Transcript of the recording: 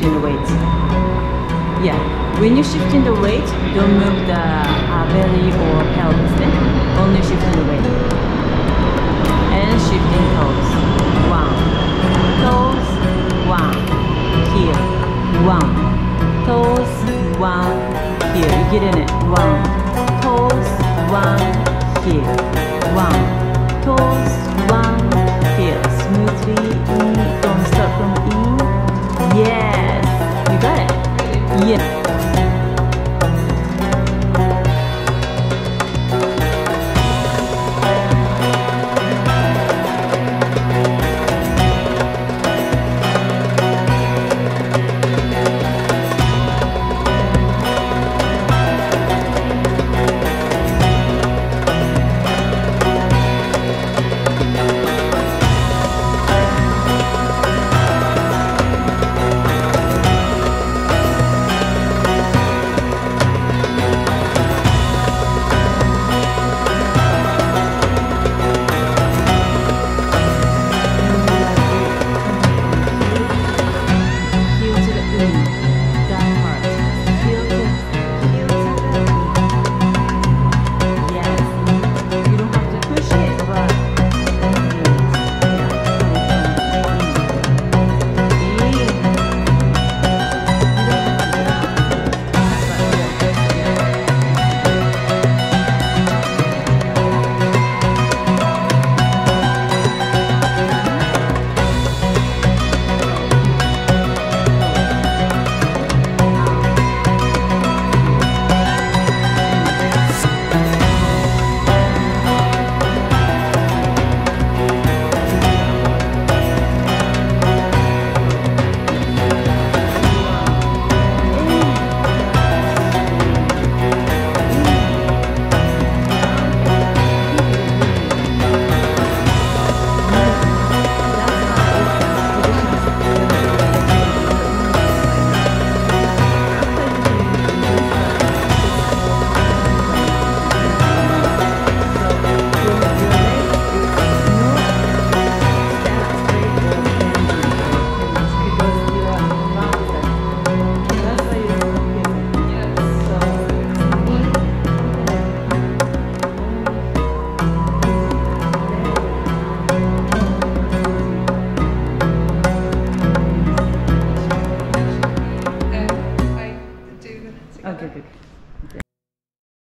shifting the weight. Yeah, when you're shifting the weight, don't move the uh, belly or pelvis. Then only shifting the weight. And shifting toes. One, toes, one, here, one, toes, one, here. You getting it? One, toes, 对对对。